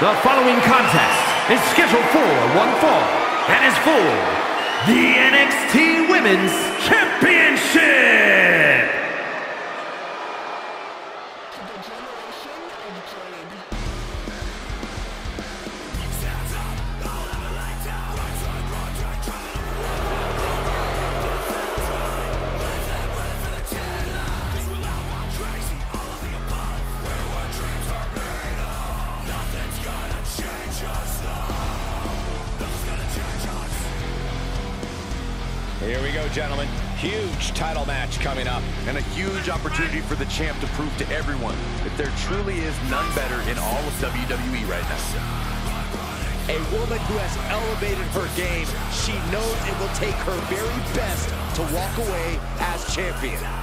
The following contest is scheduled for one fall and is for the NXT Women's Championship! Go, gentlemen. Huge title match coming up. And a huge opportunity for the champ to prove to everyone that there truly is none better in all of WWE right now. A woman who has elevated her game. She knows it will take her very best to walk away as champion.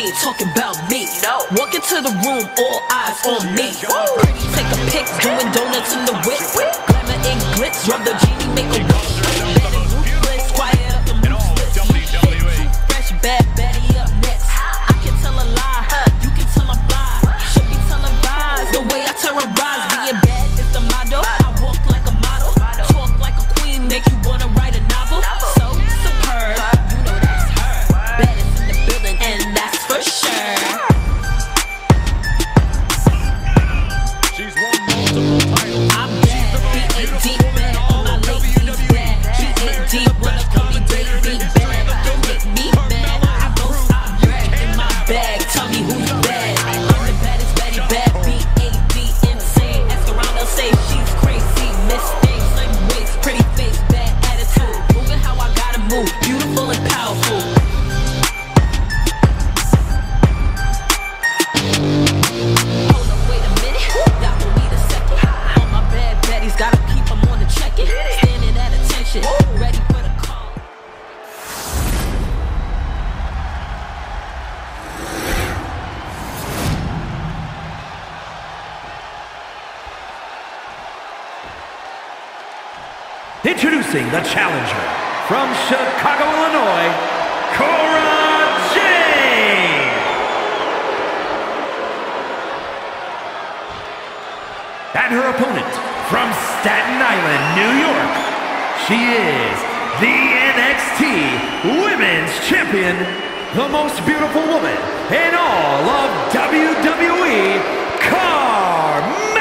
We ain't talking about me. No. Walk into the room, all eyes on me. Take a pic, doing donuts in the whip. Glamour and glitz, rub the genie, make a wish. Introducing the challenger from Chicago, Illinois, Cora Jade! And her opponent from Staten Island, New York, she is the NXT Women's Champion, the most beautiful woman in all of WWE, Carmella!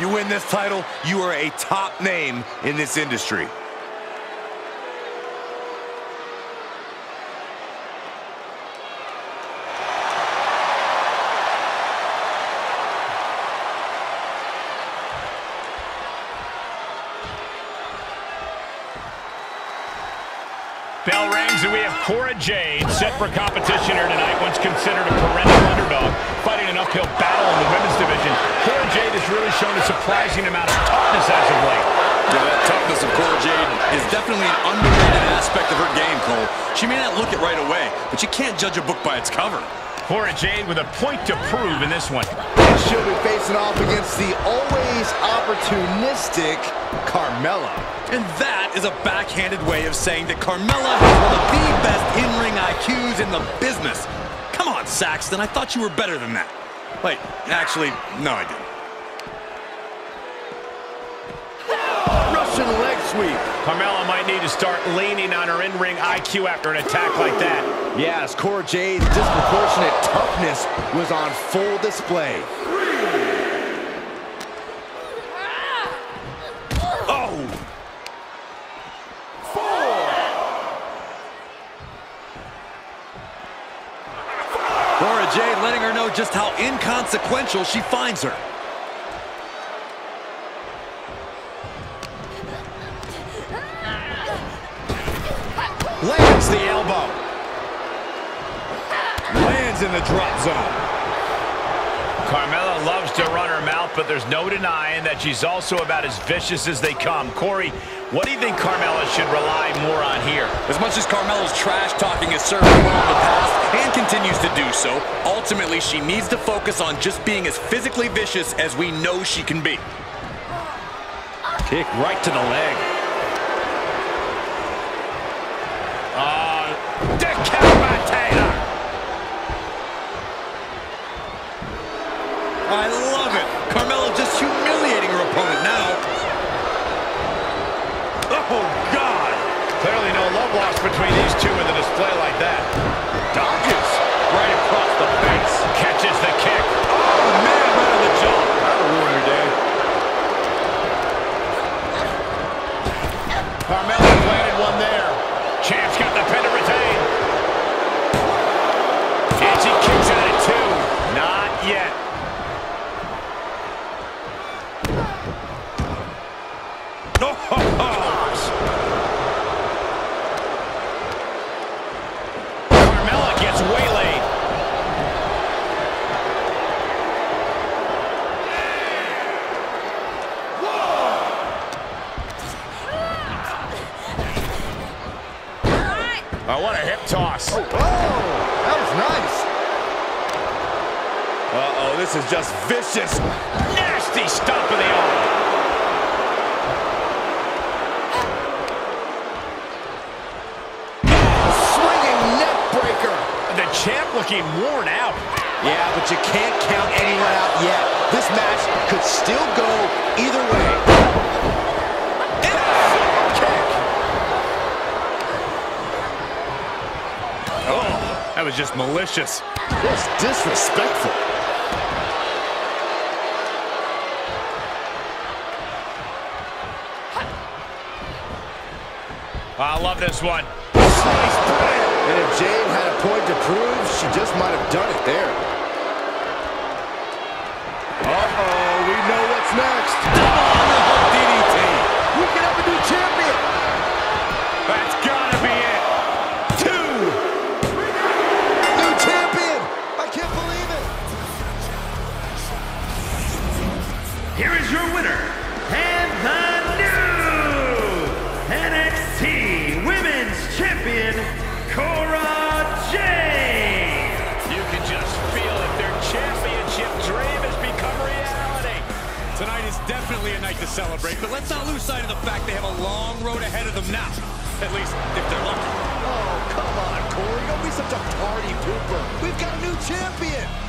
You win this title, you are a top name in this industry. And we have Cora Jade set for competition here tonight. Once considered a perennial underdog, fighting an uphill battle in the women's division. Cora Jade has really shown a surprising amount of toughness as of late. Yeah, that toughness of Cora Jade is definitely an underrated aspect of her game, Cole. She may not look it right away, but you can't judge a book by its cover. Cora Jade with a point to prove in this one. She'll be facing off against the always opportunistic Carmella. And that is a backhanded way of saying that Carmella has one of the best in-ring IQs in the business. Come on, Saxton, I thought you were better than that. Wait, actually, no, I didn't. Russian leg sweep. Carmella might need to start leaning on her in-ring IQ after an attack like that. Yes, Cora Jade's disproportionate toughness was on full display. Oh! Cora Jade letting her know just how inconsequential she finds her. In the drop zone. Carmella loves to run her mouth, but there's no denying that she's also about as vicious as they come. Corey, what do you think Carmella should rely more on here? As much as Carmella's trash-talking has served her well in the past and continues to do so, ultimately she needs to focus on just being as physically vicious as we know she can be. Kick right to the leg. Uh, I love it. Carmella just humiliating her opponent now. Oh, God! Clearly no love lost between these two with a display like that. Dodges No, ho, ho. Carmella gets waylaid. I oh, want a hip toss. Oh, that was nice. Uh-oh, this is just vicious. Nasty stomp of the arm. Swinging neck breaker. The champ looking worn out. Yeah, but you can't count anyone out yet. This match could still go either way. Oh, that was just malicious. Just disrespectful. I love this one. And if Jade had a point to prove, she just might have done it there. Uh-oh, we know what's next. Champion, Cora Jade. You can just feel that their championship dream has become reality. Tonight is definitely a night to celebrate, but let's not lose sight of the fact they have a long road ahead of them now. At least, if they're lucky. Oh, come on, Corey. Don't be such a party pooper. We've got a new champion.